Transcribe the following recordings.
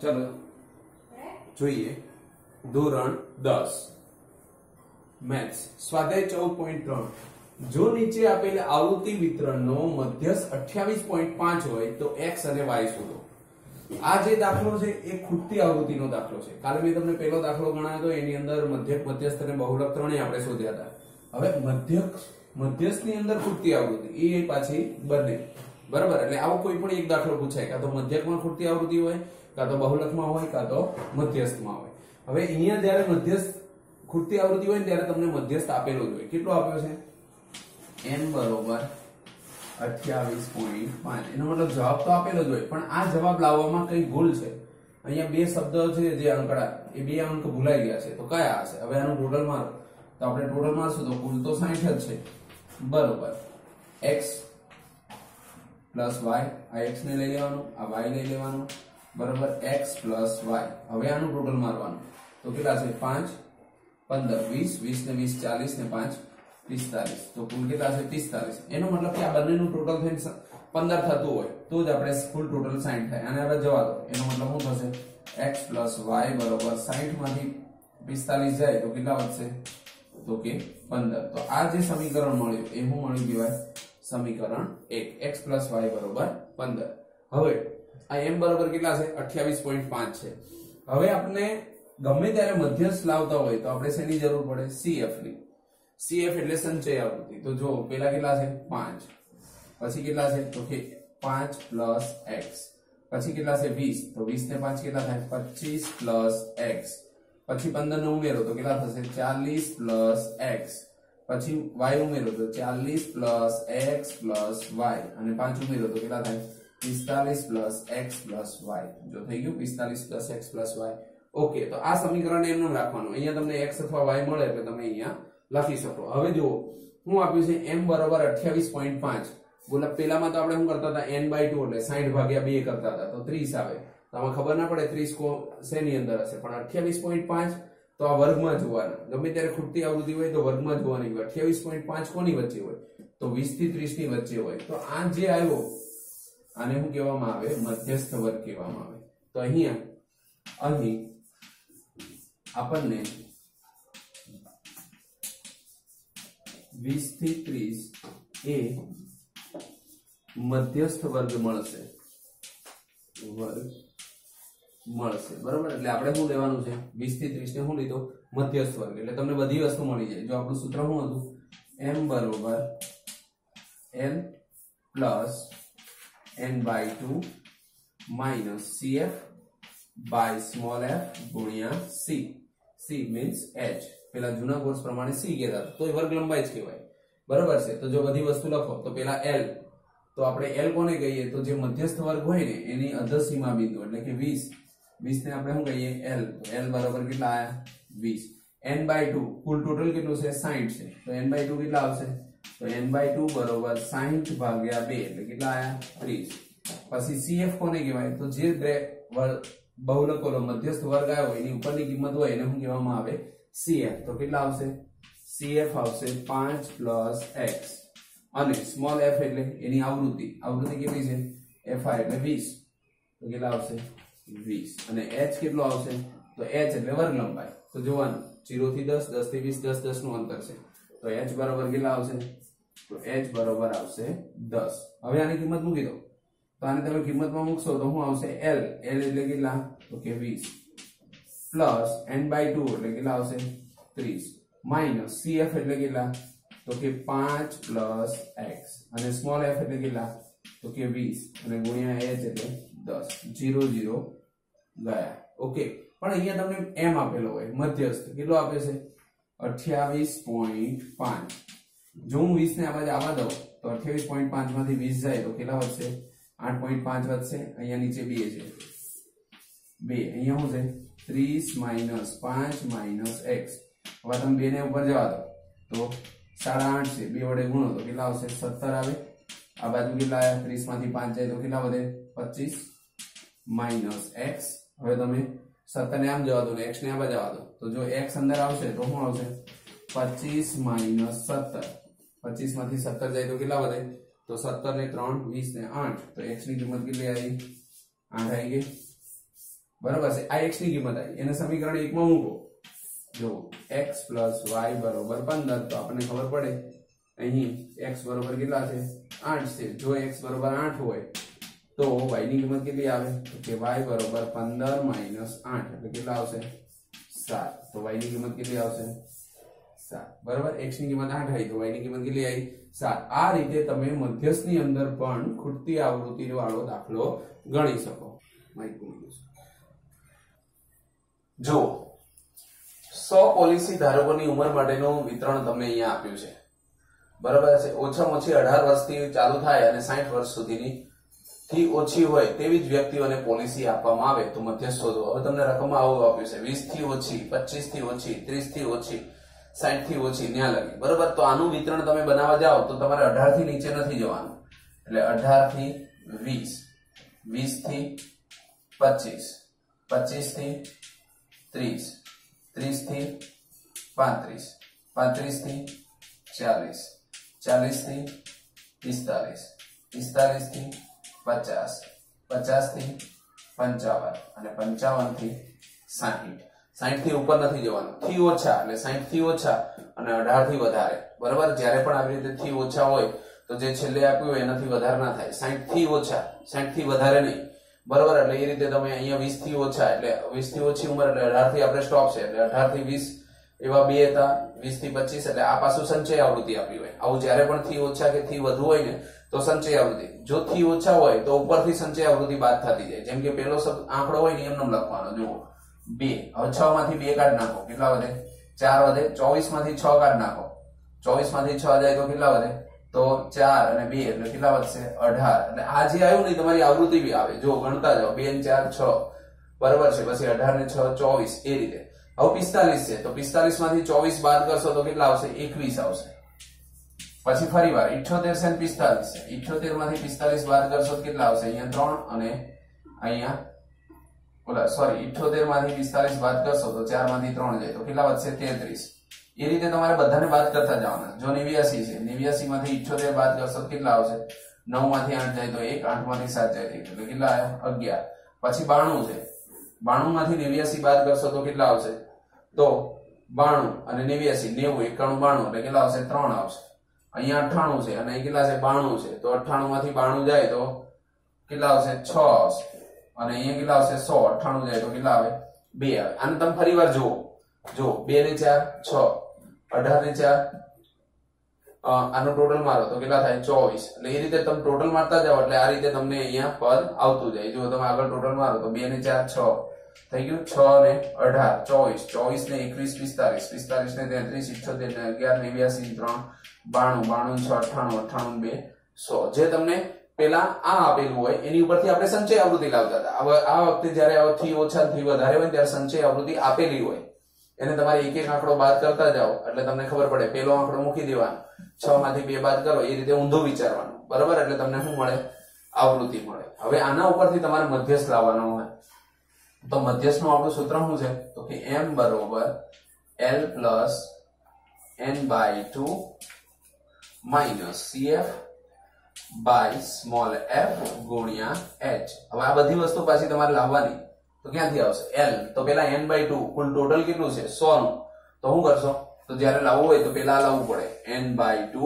ચલો. જોઈએ. ધોરણ દસ. મેથ્સ. સ્વાધ્યાય ચૌદ પોઈન્ટ ત્રણ. જો નીચે આપેલ આવૃત્તિ વિતરણનો મધ્યસ્થ અઠ્યાવીસ પોઈન્ટ પાંચ હોય, તો એક્સ અને વાય શોધો. આ જે દાખલો છે, એ ખૂટતી આવૃત્તિનો દાખલો છે. કાલે મેં તમને પહેલો દાખલો ગણાવ્યો હતો એની અંદર મધ્યક મધ્યસ્થ અને બહુલક ત્રણેય આપણે શોધ્યા હતા. હવે મધ્યક, મધ્યસ્થની અંદર ખૂટતી આવૃત્તિ. એ પાછી બંને. બરાબર? એટલે આવો કોઈ પણ એક દાખલો પૂછાય કાં તો મધ્યકમાં ખૂટતી આવૃત્તિ હોય કાં તો બહુલકમાં હોય કાં તો મધ્યસ્થમાં હોય. હવે અહીંયા જ્યારે મધ્યસ્થ ખૂટતી આવૃત્તિ હોય ત્યારે તમને મધ્યસ્થ આપેલો જ હોય. કેટલો આપ્યો છે? એમ બરોબર અઠ્યાવીસ પોઈન્ટ પાંચ. એનો મતલબ જવાબ તો આપેલો જ હોય પણ આ જવાબ લાવવામાં કઈ ભૂલ છે? અહીંયા બે શબ્દ છે જે અંકડા એ બે અંક ભૂલાઈ ગયા છે. તો કયા હશે? હવે આનું ટોટલ મારો. તો આપણે ટોટલ મારશું તો ભૂલ તો 60 જ છે. બરોબર. x પ્લસ વાય, આ એક્સ ને લઈ લેવાનું, આ વાય લઈ લેવાનું, બરોબર એક્સ પ્લસ વાય. હવે આનું ટોટલ મારવાનું. તો કેટલા છે? 5 15 20 20 ને 20 40 ને પાંચ, પિસ્તાલીસ. તો કુલ કેટલા છે? પિસ્તાલીસ. એનો મતલબ કે આ બંનેનું ટોટલ થઈને પંદર થતું હોય, તો જ આપણે કુલ ટોટલ સાઈઠ થાય. અને આપણે જવા દો. એનો મતલબ શું થશે? એક્સ પ્લસ વાય બરોબર સાઈઠમાંથી પિસ્તાલીસ જાય, તો કેટલા વધશે? તો કે પંદર. તો આ જે સમીકરણ મળ્યું, એ શું મળ્યું કહેવાય? સમીકરણ એક એક્સ પ્લસ વાય બરોબર પંદર હવે, આ એમ બરોબર કેટલા છે? અઠ્યાવીસ પોઈન્ટ પાંચ છે. હવે આપણે ગમે ત્યારે મધ્યસ્થ લાવતા હોય તો આપણે શેની જરૂર પડે? સીએફની. સીએફ એટલે સંચય આવૃત્તિ. તો જો પેલા કેટલા છે? 5 પછી કેટલા છે? તો કે 5 પ્લસ x. પછી કેટલા છે? 20 તો 20 ને 5 કેટલા થાય? 25 પ્લસ x. પછી 15 નો ઉમેરો તો કેટલા થશે? 40 પ્લસ x. પછી y ઉમેરો તો 40 પ્લસ x પ્લસ y અને 5 ઉમેરો તો કેટલા થાય? 45 પ્લસ x પ્લસ y. જો થઈ ગયું 45 plus x plus y. Okay તો આ સમીકરણ એમનું રાખવાનું અહીંયા તમને x અથવા y મળે એટલે તમે અહીંયા લખી શકો. હવે જુઓ, હું આપ્યું છે m બરોબર 28.5 બોલા, પેલામાં તો આપણે શું કરતા હતા? n બાય 2 એટલે 60 ભાગ્યા 2 કરતા હતા. તો 30 આવે. તો આમાં ખબર ના પડે 30 કો શેની અંદર હશે? પણ 28.5 તો આ વર્ગમાં જોવાના ગમે ત્યારે ખૂટતી આવૃત્તિ હોય તો વર્ગમાં જોવાની હોય 28.5 કોની વચ્ચે હોય? તો વીસથી 30 ની વચ્ચે હોય. તો આ જે આવ્યો, આને શું કહેવામાં આવે? મધ્યસ્થ વર્ગ કહેવામાં આવે. તો અહીંયા, અહીં આપણને વીસથી ત્રીસ એ મધ્યસ્થ વર્ગ મળશે. વર્ગ મળશે. બરોબર? એટલે આપણે શું લેવાનું છે? વીસથી ત્રીસ ને શું લીધો મધ્યસ્થ વર્ગ. એટલે તમને બધી વસ્તુ મળી જાય. જો આપણું સૂત્ર શું હતું? એમ બરોબર n plus n by two minus c f by small f ગુણ્યા સી સી મીન્સ એચ પેલા જૂના કોર્સ પ્રમાણે સી કહેતા તો એ વર્ગ લંબાઈ જ કહેવાય. બરોબર છે? તો જો બધી વસ્તુ લખો, તો પેલા એલ તો આપણે એલ કોને કહીએ? તો જે મધ્યસ્થ વર્ગ હોય ને, એની અધસીમા બિંદુ એટલે કે 20 20 ને આપણે શું કહીએ? એલ તો એલ બરાબર કેટલા આયા? 20 n બાય 2 કુલ ટોટલ કેટલું છે? 60 છે. તો n બાય 2 કેટલા આવશે? તો n બાય 2 બરોબર 60 ભાગ્યા 2 એટલે કેટલા આયા? 30 પછી cf કોને કહેવાય? તો જે બહુલકોનો મધ્યસ્થ વર્ગ આવ્યો એની ઉપરની કિંમત હોય, એને શું કહેવામાં આવે? Cf તો કેટલા આવશે? Cf આવશે 5 પ્લસ x. અને સ્મોલ f એટલે એની આવૃત્તિ. આવૃત્તિ કેટલી છે? Fi એટલે 20 તો કેટલા આવશે? 20 અને એચ કેટલો આવશે? તો એચ એટલે વર્ગ લંબાઈ તો જોવાનું. 0 થી દસ દસથી વીસ, દસ દસનું અંતર છે. તો એચ બરાબર કેટલા આવશે? તો એચ બરોબર આવશે દસ. હવે આની કિંમત મૂકી દો. તો આને તમે કિંમતમાં મૂકશો તો શું આવશે? એલ એલ એટલે કેટલા? તો કે વીસ. પ્લસ એન બાય ટુ એટલે કેટલા આવશે? 30 માઇનસ એફ એટલે કેટલા? તો કે પાંચ પ્લસ એક્સ અને સ્મોલ એફ એટલે કેટલા? તો કે વીસ. અને ગુણ્યા એચ એટલે 10 0 0 ગયા. ઓકે પણ અહીંયા તમને m આપેલો હોય, મધ્યસ્થ. કેટલો આપે છે? 28.5 જો હું 20 ને આ બાજુ આવવા દઉં, તો 28.5 માંથી 20 જાય, તો કેટલા વધશે? 8.5 વધશે. અહીંયા નીચે 2 છે. 2 અહીંયા શું છે? 30 માઇનસ 5 માઇનસ x હવે તમે બે ને ઉપર જવા દો. તો સાડા આઠ છે. બે વડે ગુણો તો કેટલા આવશે? સત્તર આવે. આ બાજુ કેટલા આવ્યા? ત્રીસમાંથી પાંચ જાય તો કેટલા વધે? પચીસ. માઇનસ એક્સ હવે તમે સત્તર ને આમ જવા દો ને એક્સ ને આમ જવા દો. તો જો એક્સ અંદર આવશે તો શું આવશે? પચીસ માઇનસ સત્તર. પચીસમાંથી સત્તર જાય તો કેટલા વધે? તો સત્તર ને ત્રણ, વીસ ને આઠ. તો એક્સની કિંમત કેટલી આવી? આઠ આવી ગઈ. બરાબર છે? આ x ની કિંમત આવી. એને સમીકરણ એકમાં મૂકો. જો x y બરોબર પંદર. તો આપણને ખબર પડે. અહીં x બરોબર કેટલા છે? આઠ છે. જો x બરોબર આઠ હોય તો વાયની કિંમત કેટલી આવે? કે વાય બરોબર પંદર માઇનસ આઠ. એટલે કેટલા આવશે? સાત. તો વાયની કિંમત કેટલી આવશે? સાત. બરાબર? ની કિંમત આઠ આવી. તો ની કિંમત કેટલી આવી? સાત. આ રીતે તમે મધ્યસ્થની અંદર પણ ખૂટતી આવૃત્તિ વાળો દાખલો ગણી શકો. જો સો પોલિસી ધારકોની ઉંમર માટેનું વિતરણ તમને અહીંયા આપ્યું છે. બરાબર? છે ઓછામાં ઓછી અઢાર વર્ષથી ચાલુ થાય અને સાઠ વર્ષ સુધીની થી ઓછી હોય તેવી જ વ્યક્તિઓને પોલિસી આપવામાં આવે તો મધ્યસ્થ શોધો હવે તમને રકમ આવું આપ્યું છે. વીસથી ઓછી, પચીસથી ઓછી, ત્રીસથી ઓછી સાઠથી ઓછી ન્યા લગી. બરોબર? તો આનું વિતરણ તમે બનાવવા જાઓ તો તમારે અઢારથી નીચે નથી જવાનું. એટલે અઢારથી વીસ વીસથી પચીસ પચીસથી ત્રીસ ત્રીસથી પાંત્રીસ પાંત્રીસથી ચાલીસ ચાલીસથી પિસ્તાલીસ પિસ્તાલીસથી પચાસ. થી પંચાવન. અને પંચાવનથી સાહીઠ. સાહીઠથી ઉપર નથી જવાનું. થી ઓછા. એટલે સાહીઠથી ઓછા અને અઢારથી વધારે. બરાબર? જ્યારે પણ આવી રીતે થી ઓછા હોય, તો જે છેલ્લે આપ્યું હોય, એનાથી વધારે ના થાય. સાહીઠથી ઓછા. સાહીઠથી વધારે નહીં. બરોબર? એટલે એ રીતે તમે અહીંયા વીસથી ઓછા. એટલે વીસથી ઓછી ઉંમર એટલે અઢારથી આપણે સ્ટોપ છે. એટલે અઢારથી વીસ એવા બે હતા. વીસથી પચીસ. એટલે આ પાછું સંચય આવૃત્તિ આપી હોય. આવું જ્યારે પણ થી ઓછા કે થી વધુ હોય ને તો સંચય આવૃત્તિ. જો થી ઓછા હોય તો ઉપરથી સંચય બાદ થતી જાય. જેમ કે શબ્દ આંકડો હોય ને એમને લખવાનો. જુઓ. બે. હવે છ માંથી બે કાઢ નાખો. કેટલા વધે? ચાર વધે. ચોવીસમાંથી છ કાઢ નાખો. ચોવીસમાંથી છ જાય તો કેટલા વધે? તો ચાર અને બે એટલે કેટલા વધશે? અઢાર. એટલે આ જે આવ્યું ને તમારી આવૃત્તિ બી આવે. જો ગણતા જાઓ. બે ને ચાર, છ. બરોબર છે. પછી અઢાર ને છ, ચોવીસ. એ રીતે. હવે પિસ્તાલીસ છે. તો પિસ્તાલીસમાંથી ચોવીસ બાદ કરશો તો કેટલા આવશે? એકવીસ આવશે. પછી ફરી વાર ઇઠ્યોતેર છે પિસ્તાલીસ. છે ઇઠ્યોતેરમાંથી પિસ્તાલીસ બાદ કરશો કેટલા આવશે? અહીંયા ત્રણ અને અહીંયા, ઓલા સોરી ઇઠ્યોતેરમાંથી પિસ્તાલીસ બાદ કરશો તો ચારમાંથી ત્રણ જાય. તો કેટલા વધશે? તેત્રીસ. એ રીતે તમારે બધાને બાદ કરતા જવાના. જો નેવ્યાસી છે, નેવ્યાસી માંથી ઇઠ્યોતેર બાદ કરશો કેટલા આવશે? નવમાંથી આઠ જાય તો એક, આઠમાંથી સાત જાય. એટલે કેટલા અગિયાર. પછી બાણું છે. બાણું માંથી નેવ્યાસી બાદ કરશો તો કેટલા આવશે? તો બાણું અને નેવ્યાસી, નેવું, એકાણું બાણું. એટલે કેટલા આવશે? ત્રણ આવશે. અહીંયા અઠાણું છે અને કેટલા છે? બાણું છે. તો અઠાણું માંથી બાણું જાય તો કેટલા આવશે? છ. આવશે અને અહીંયા કેટલા આવશે? સો. અઠ્ઠાણું જાય તો કેટલા આવે? બે આવે. આને તમે ફરી વાર જુઓ. જો બે ને ચાર, છ. અઢાર ને ચાર. આનું ટોટલ મારો. તો કેટલા થાય? ચોવીસ. એટલે એ રીતે તમે ટોટલ મારતા જાઓ એટલે આ રીતે તમને અહીંયા પદ આવતું જાય. જો તમે આગળ ટોટલ મારો તો બે ને ચાર, છ. થઈ ગયું છ ને અઢાર, ચોવીસ ચોવીસ ને એકવીસ, પિસ્તાલીસ પિસ્તાલીસ ને તેત્રીસ, ઇઠોતેર ને અગિયાર, નેવ્યાસી, ત્રણ, બાણું બાણું, છ, અઠ્ઠાણું અઠાણું બે, સો. જે તમને પેલા આ આપેલું હોય, એની ઉપરથી આપણે સંચય આવૃત્તિ લાવતા હતા. હવે આ વખતે જયારે થી ઓછા થી વધારે હોય ત્યારે સંચય આવૃત્તિ આપેલી હોય. એને તમારે એક એક આંકડો બાદ કરતા જાઓ, એટલે તમને ખબર પડે, પેલો આંકડો મૂકી દેવાનો. છ માંથી બે બાદ કરો, એ રીતે ઊંધું વિચારવાનું. બરાબર? એટલે તમને શું મળે? આવૃત્તિ મળે. હવે આના ઉપરથી તમારે મધ્યસ્થ લાવવાનો હોય. તો મધ્યસ્થનું આપણું સૂત્ર શું છે તો કે m બરોબર l plus n by two minus cf by small f ગુણ્યા h હવે આ બધી વસ્તુ પાછી તમારે લાવવાની તો ક્યાંથી આવશે l તો પેલા n બાય ટુ કુલ ટોટલ કેટલું છે 100 નું। તો શું કરશો તો જ્યારે લાવવું હોય તો પેલા લાવવું પડે n બાય ટુ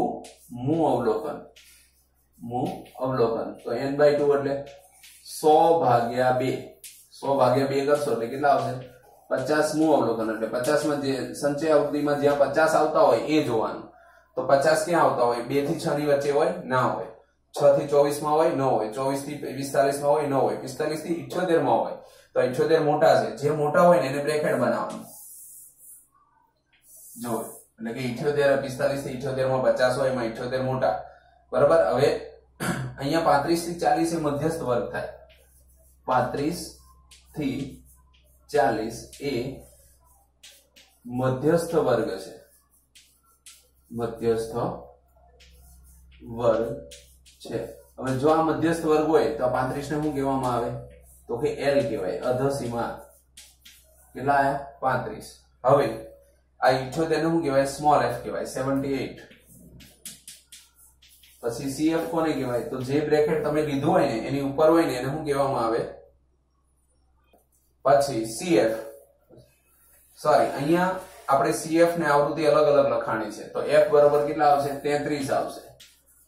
મુ અવલોકન મુ અવલોકન તો n બાય ટુ એટલે 100 ભાગ્યા બે સો ભાગ્યા બે કરશો એટલે કેટલા આવશે પચાસ મુ અવલોકન એટલે પચાસમાં જે સંચય આવૃત્તિમાં જ્યાં પચાસ આવતા હોય એ જોવાનું તો પચાસ ક્યાં આવતા હોય બેથી છ ની વચ્ચે હોય ના હોય છ થી ચોવીસમાં હોય ન હોય ચોવીસથી પિસ્તાલીસમાં હોય ન હોય પિસ્તાલીસથી ઇઠ્યોતેરમાં હોય તો ઇઠ્યોતેર મોટા છે જે મોટા હોય ને એને બ્રેકેટ બનાવવાનું જો એટલે કે ઇઠ્યોતેર પિસ્તાલીસથી ઇઠ્યોતેરમાં પચાસ હોય એમાં ઇઠ્યોતેર મોટા બરાબર હવે અહીંયા પાંત્રીસથી ચાલીસ એ મધ્યસ્થ વર્ગ થાય પાંત્રીસ થી ચાલીસ એ મધ્યસ્થ વર્ગ છે. મધ્યસ્થ વર્ગ છે. હવે જો આ મધ્યસ્થ વર્ગ હોય તો પાંત્રીસ ને શું કહેવામાં આવે? તો કે એલ કહેવાય અધસીમા કેટલા આયા? પાંત્રીસ. હવે આ ઇઠ્યોતેર ને શું કહેવાય? સ્મોલ એફ કહેવાય, સેવન્ટી એટ પછી સીએફ કોને કહેવાય? તો જે બ્રેકેટ તમે લીધું હોય ને, એની ઉપર હોય ને, એને શું કહેવામાં આવે? પછી સીએફ સોરી અહીંયા આપણે સીએફ ને આવૃત્તિ અલગ અલગ લખાણી છે. તો એફ બરોબર કેટલા આવશે? 33 આવશે.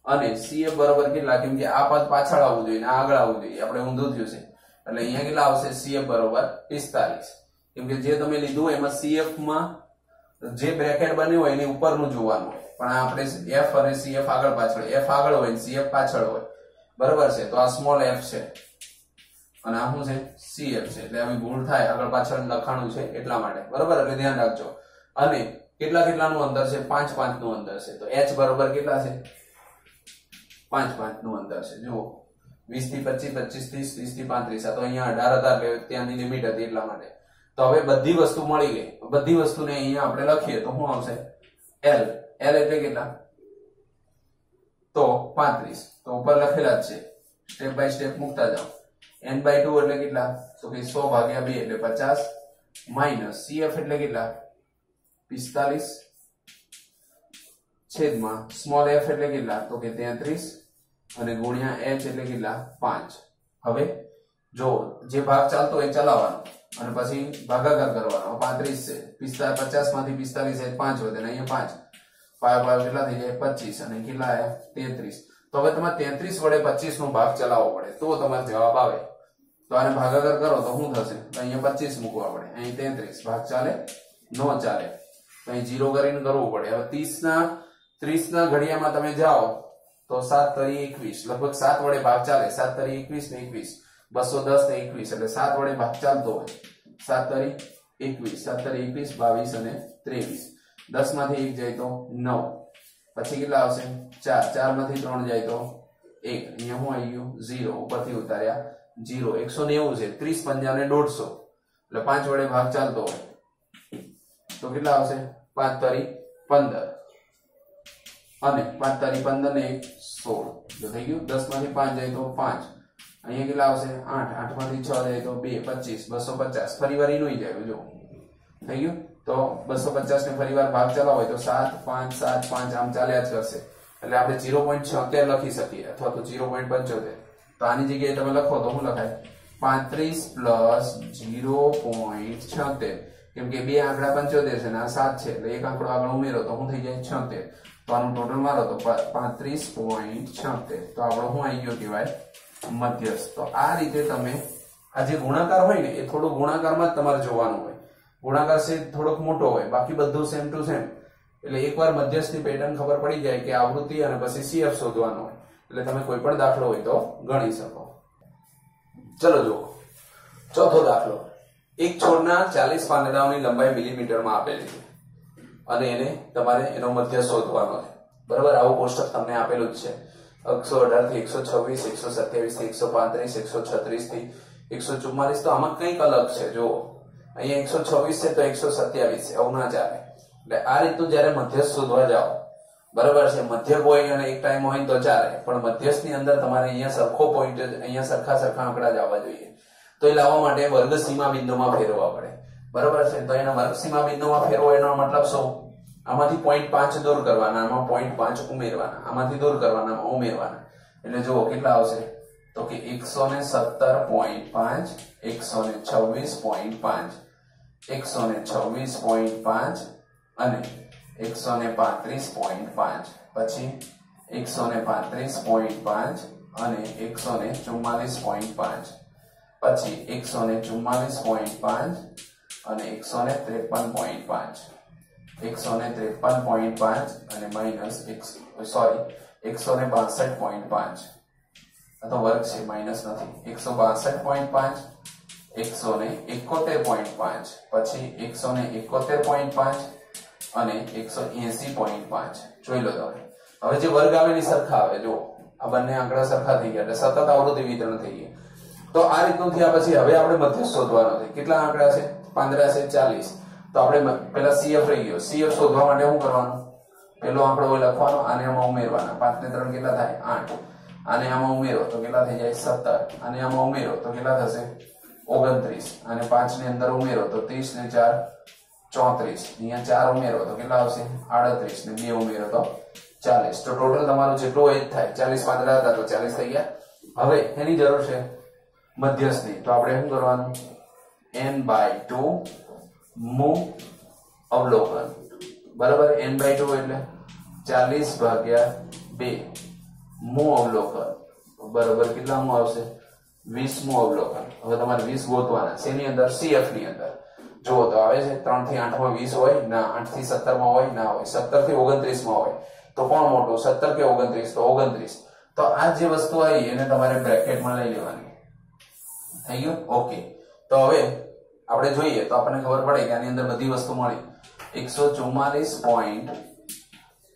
અને સીએફ બરોબર કેટલા? કેમ કે આ પદ પાછળ આવવું જોઈએ આ આગળ આવવું જોઈએ. આપણે ઊંધું થયું છે. એટલે અહીંયા કેટલા આવશે? સીએફ બરોબર 45 કેમ કે જે તમે લીધું એમાં સીએફમાં જે બ્રેકેટ બન્યું હોય એની ઉપરનું જોવાનું પણ આપણે એફ અને સીએફ આગળ પાછળ એફ આગળ હોય સીએફ પાછળ હોય. બરોબર છે? તો આ સ્મોલ એફ છે. અને આ શું છે? સીએફ છે. એટલે આવી ભૂલ થાય, આગળ પાછળ લખાણું છે એટલા માટે. બરોબર? એટલે ધ્યાન રાખજો. અને કેટલા કેટલાનું અંતર છે? પાંચ પાંચનું અંતર છે. તો એચ બરોબર કેટલા છે? પાંચ પાંચનું અંતર છે. જુઓ. વીસથી પચીસ પચીસથી ત્રીસથી પાંત્રીસ. આ તો અહીંયા અઢાર હતા ત્યાંની લિમિટ હતી એટલા માટે. તો હવે બધી વસ્તુ મળી ગઈ. બધી વસ્તુને અહીંયા આપણે લખીએ. તો શું આવશે? એલ એલ એટલે કેટલા? તો પાંત્રીસ. તો ઉપર લખેલા જ છે. સ્ટેપ બાય સ્ટેપ મૂકતા જાઓ. એન બાય ટુ એટલે કેટલા? તો કે સો ભાગ્યા બે એટલે પચાસ. માઇનસ સીએફ એટલે કેટલા? પિસ્તાલીસ. છેદમાં સ્મોલ એફ એટલે કેટલા? તો કે તેત્રીસ. અને ગુણ્યા એચ એટલે કેટલા? પાંચ. હવે જો જે ભાગ ચાલતો એ ચલાવવાનો. અને પછી ભાગાકાર કરવાનો. પાંત્રીસ છે. પિસ્તા પચાસમાંથી પિસ્તાલીસ પાંચ વધે અહીંયા પાંચ. પાયો પાયો કેટલા થઈ જાય? પચીસ. અને કેટલા આવ્યા તેત્રીસ. તો હવે તમારે તેત્રીસ વડે પચીસ નો ભાગ ચલાવવો પડે. તો તમારો જવાબ આવે. તો આને ભાગાકાર કરો તો શું થશે? તો અહીંયા પચીસ મૂકવા પડે. અહીં તેત્રીસ. ભાગ ચાલે? નો ચાલે. તો અહીં જીરો કરીને કરવું પડે. હવે ત્રીસ ના ત્રીસ ના ઘડિયામાં તમે જાઓ તો સાત તરી એકવીસ. લગભગ સાત વડે ભાગ ચાલે. સાત તરી એકવીસ ને એકવીસ. બસો દસ ને એકવીસ. એટલે સાત વડે ભાગ ચાલતો હોય. સાત તરી એકવીસ. સાત તરી એકવીસ, બાવીસ અને ત્રેવીસ. દસમાંથી એક જાય તો નવ. પછી કેટલા આવશે? ચાર. ચારમાંથી ત્રણ જાય તો એક. અહીંયા શું આવી ગયું? ઝીરો ઉપરથી ઉતાર્યા જીરો. એકસો નેવું છે. ત્રીસ પંજાબ ને દોઢસો. એટલે પાંચ વડે ભાગ ચાલતો હોય. તો કેટલા આવશે? પાંચ તારી પંદર. અને પાંચ તારી પંદર ને એક સોળ. તો થઈ ગયું? દસમાંથી પાંચ જાય તો પાંચ. અહીંયા કેટલા આવશે? આઠ. આઠમાંથી છ જાય તો બે. પચીસ. બસો પચાસ. ફરી વાર એનું જાય જો થઈ ગયું? તો બસો પચાસ ને ફરી વાર ભાગ ચલાવો હોય તો સાત, પાંચ સાત, પાંચ આમ ચાલ્યા જ કરશે. એટલે આપણે જીરો પોઈન્ટ છોતેર લખી શકીએ. અથવા તો જીરો પોઈન્ટ પંચોતેર. તો આની જગ્યાએ તમે લખો તો શું લખાય? પાંત્રીસ પ્લસ જીરો પોઈન્ટ છોતેર. કેમ કે બે આંકડા પંચોતેર છે ને આ સાત છે, એટલે એક આંકડો આગળ ઉમેરો તો શું થઈ જાય? છોતેર. તો આનું ટોટલ મારો તો પાંત્રીસ પોઈન્ટ છોતેર. તો આપણો શું આવી ગયો કહેવાય? મધ્યસ્થ. તો આ રીતે તમે, આ જે ગુણાકાર હોય ને એ થોડો ગુણાકારમાં જ તમારે જોવાનું હોય. ગુણાકાર છે થોડોક મોટો હોય, બાકી બધું સેમ ટુ સેમ એટલે એકવાર મધ્યસ્થની પેટર્ન ખબર પડી જાય કે આવૃત્તિ અને પછી સીએફ શોધવાનો હોય. એટલે તમે કોઈ પણ દાખલો હોય તો ગણી શકો. ચલો જુઓ. ચોથો દાખલો. એક છોડના ચાલીસ પાંદડાઓની લંબાઈ મિલીમીટરમાં આપેલી છે. અને એને તમારે એનો મધ્ય શોધવાનો છે. બરાબર? આવું કોષ્ટક તમને આપેલું જ છે. એકસો અઢારથી એકસો છવ્વીસ, એકસો સત્યાવીસથી એકસો પાંત્રીસ, એકસો છત્રીસથી એકસો ચુમ્માલીસ. તો આમાં કંઈક અલગ છે. જુઓ. અહીંયા એકસો છવ્વીસ છે તો એકસો સત્યાવીસ છે. આવું ના ચાલે. એટલે આ રીતનું જયારે મધ્યસ્થ શોધવા જાઓ બરાબર છે, મધ્ય હોય અને એક ટાઈમ હોય તો ચાલે. પણ મધ્યસ્થની અંદર તમારે અહીંયા સરખો પોઈન્ટ અહીંયા સરખા સરખા આંકડા જ આવવા જોઈએ. તો એ લાવવા માટે વર્ગ સીમા બિંદુમાં ફેરવવા પડે. બરાબર છે? તો એના વર્ગ સીમા બિંદુમાં ફેરવો એનો મતલબ શું? આમાંથી પોઈન્ટ પાંચ દૂર કરવાના, આમાં પોઈન્ટ પાંચ ઉમેરવાના, આમાંથી દૂર કરવાના ઉમેરવાના. એટલે જુઓ, કેટલા આવશે? તો કે એકસો ને સત્તર પોઈન્ટ પાંચ, એકસો ને છવ્વીસ પોઈન્ટ પાંચ, એકસો ને છવ્વીસ પોઈન્ટ પાંચ અને એકસો ને પાંત્રીસ પોઈન્ટ પાંચ. પછી એકસો ને પાંત્રીસ પોઈન્ટ પાંચ અને એકસો ને ચુમ્માલીસ પોઈન્ટ પાંચ. પછી એકસો ને ચુમ્માલીસ પોઈન્ટ પાંચ અને એકસો ને ત્રેપન પોઈન્ટ પાંચ. એકસો ને ત્રેપન પોઈન્ટ પાંચ અને માઇનસ સોરી, એકસો ને બાસઠ પોઈન્ટ પાંચ. આ તો વર્ગ છે, માઇનસ નથી. એકસો બાસઠ પોઈન્ટ પાંચ, એકસો ને એકોતેર પોઈન્ટ પાંચ. પછી એકસો ને એકોતેર પોઈન્ટ પાંચ અને એકસો એસી પોઈન્ટ પાંચ. જોઈ લો તમે. હવે જે વર્ગ આવે એ સરખા આવે. જો આ બંને આંકડા સરખા થઈ ગયા. એટલે સતત આવૃત્તિ વિતરણ થઈ ગયા. તો આ રીતનું થયા પછી હવે આપણે મધ્યસ્થ શોધવાનો છે. કેટલા આંકડા છે? પાંદડા છે, ચાલીસ. તો આપણે પેલા સીએફ રહી ગયો. સીએફ શોધવા માટે શું કરવાનું? પેલો આંકડો હોય લખવાનો, આને આમાં ઉમેરવાના. પાંચ ને ત્રણ કેટલા થાય? આઠ. આને આમાં ઉમેરો, તો કેટલા થઈ જાય? સત્તર. આને આમાં ઉમેરો, તો કેટલા થશે? ઓગણત્રીસ. અને પાંચની અંદર ઉમેરો, તો ત્રીસ ને ચાર ચોત્રીસ, અહીંયા ચાર ઉમેરો, તો કેટલા આવશે? આડત્રીસ ને બે ઉમેરો, તો ચાલીસ. તો ટોટલ તમારું જેટલો હોય જ થાય. ચાલીસ પાંદડા હતા તો ચાલીસ થઈ ગયા. હવે એની જરૂર છે મધ્યસ્થની તો આપણે શું કરવાનું? એન બાય ટુ મુ અવલોકન. બરાબર? એન બાય ટુ એટલે ચાલીસ ભાગ્યા બે. મુ અવલોકન. બરાબર? કેટલા મુ આવશે? વીસમું અવલોકન. હવે તમારે વીસ ગોતવાના શેની અંદર? સીએફની અંદર. જુઓ, તો આવે છે ત્રણથી આઠમાં વીસ હોય, ના આઠથી સત્તરમાં હોય, ના હોય, સત્તરથી ઓગણત્રીસમાં હોય, તો કોણ મોટું, સત્તર કે ઓગણત્રીસ, તો ઓગણત્રીસ. તો આ જે વસ્તુ આવી, એને તમારે બ્રેકેટમાં લઈ લેવાની. થઈ ગયું? ઓકે. તો હવે આપણે જોઈએ, તો આપણને ખબર પડે કે આની અંદર બધી વસ્તુ મળી. એકસો ચુમ્માલીસ પોઈન્ટ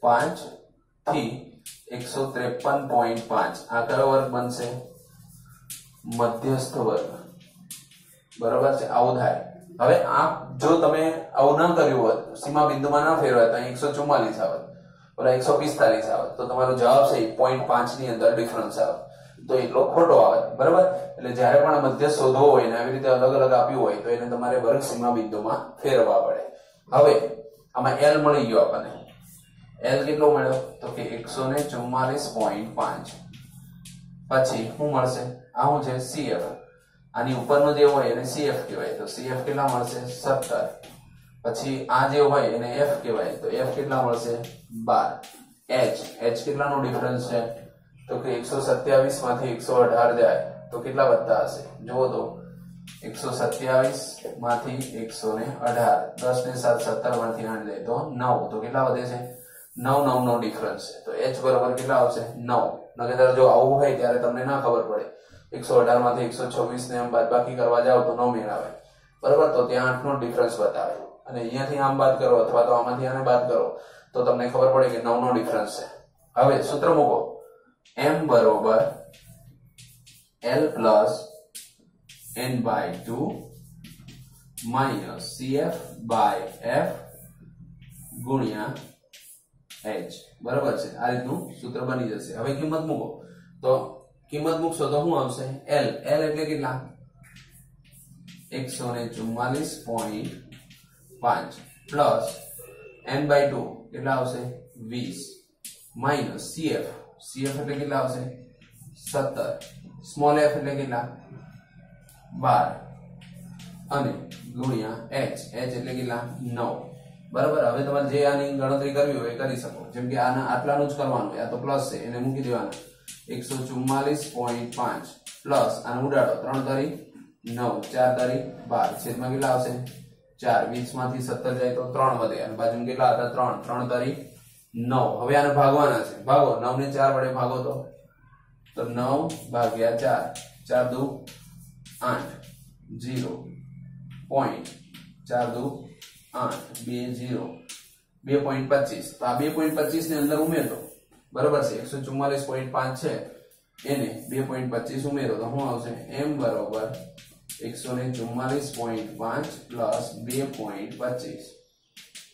પાંચથી એકસો ત્રેપન પોઈન્ટ પાંચ. આ કયો વર્ગ બનશે? મધ્યસ્થ વર્ગ. બરોબર છે? આવું થાય. હવે આ જો તમે આવું ન કર્યું હોત સીમા બિંદુમાં ના ફેરવાય, તો એકસો ચુમ્માલીસ આવત. ઓલા એકસો પિસ્તાલીસ આવત. તો તમારો જવાબ છે પોઈન્ટ પાંચની અંદર ડિફરન્સ આવે તો એટલો ખોટો આવે બરાબર? એટલે જ્યારે પણ મધ્ય શોધવો હોય ને આવી રીતે અલગ અલગ આપ્યું હોય, તો એને તમારે વર્ગ સીમા બિંદુમાં ફેરવવા પડે. હવે, આમાં એલ મળી ગયો આપણને. એલ કેટલો મળ્યો? તો કે એકસો ને ચુમ્માલીસ પોઈન્ટ પાંચ. પછી શું મળશે? આ શું છે? સીએફ આની ઉપરનો જે હોય એને સીએફ કહેવાય. તો સીએફ કેટલા મળશે? સત્તર. પછી આ જે હોય એને એફ કહેવાય. તો એફ કેટલા મળશે? બાર. એચ એચ કેટલાનો ડિફરન્સ છે? તો કે એકસો સત્યાવીસમાંથી એકસો અઢાર જાય. તો કેટલા વધતા હશે? જુઓ તો. એકસો સત્યાવીસમાંથી એકસો ને અઢાર. દસ ને સાત સત્તરમાંથી આઠ જાય. તો નવ. તો કેટલા વધે છે? નવ નવ નો ડિફરન્સ છે. તો એચ બરાબર કેટલા આવશે? નવ. નગર જો આવું હોય ત્યારે તમને ના ખબર પડે. એકસો અઢારમાંથી એકસો છવ્વીસ ને આમ બાદબાકી કરવા જાવ તો ન મેળ આવે બરાબર? તો ત્યાં આઠ નો ડિફરન્સ બતાવે. અને અહીંયાથી આમ બાદ કરો અથવા તો આમાંથી આને બાદ કરો, તો તમને ખબર પડે કે નવ નો ડિફરન્સ છે. હવે સૂત્ર મૂકો. એમ બરોબર l plus n by two minus f by f ગુણ્યા એચ બરાબર છે? આ રીતનું સૂત્ર બની જશે. હવે કિંમત મૂકો. તો કિંમત મૂકશો તો શું આવશે? એલ એલ એટલે કેટલા? એકસો ને ચુમ્માલીસ પોઈન્ટ પાંચ. પ્લસ એન બાય ટુ કેટલા આવશે? વીસ. માઇનસ સીએફ સીએફ એટલે કેટલા આવશે? સત્તર. સ્મોલ એફ એટલે કેટલા? બાર. અને ગુણ્યા એચ એચ એટલે કેટલા? નવ. બરાબર? હવે તમારે જે આની ગણતરી કરવી હોય એ કરી શકો. જેમ કે આના આટલાનું જ કરવાનું આ તો પ્લસ છે. એને મૂકી દેવાના. એકસો ચુમ્માલીસ પોઈન્ટ પાંચ પ્લસ આનો ઉડાડો ત્રણ તરી, નવ, ચાર તરી, બાર. છેદમાં કેટલા આવશે? ચાર. વીસમાંથી સત્તર જાય તો ત્રણ વધે. અને બાજુ કેટલા હતા? ત્રણ. ત્રણ તરી, નવ. હવે આને ભાગવાના છે. ભાગો. નવ ને ચાર વડે ભાગો તો? તો નવ ભાગ્યા ચાર. ચાર દુ આઠ. જીરો પોઈન્ટ ચાર દુ આઠ. બે જીરો બે પોઈન્ટ પચીસ. તો આ બે પોઈન્ટ પચીસ ને અંદર ઉમેરો બરોબર છે, એકસો ચુમ્માલીસ પોઈન્ટ પાંચ છે. એને બે પોઈન્ટ પચીસ ઉમેરો, તો શું આવશે? એમ બરોબર એકસો ને ચુમ્માલીસ પોઈન્ટ પાંચ પ્લસ બે પોઈન્ટ પચીસ.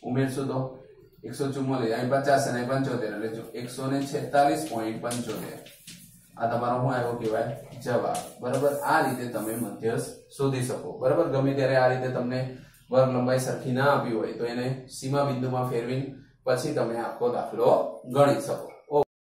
ઉમેરશું તો? એકસો ચુમ્માલીસ અહીં પચાસ અને પંચોતેર, એટલે એકસો ને છેતાલીસ પોઈન્ટ પંચોતેર. આ તમારો શું આવ્યો કહેવાય? જવાબ. બરાબર? આ રીતે તમે મધ્યસ્થ શોધી શકો. બરાબર? ગમે ત્યારે આ રીતે તમને વર્ગ લંબાઈ સરખી ના આપી હોય, તો એને સીમા બિંદુમાં ફેરવી પછી તમે આખો દાખલો ગણી શકો.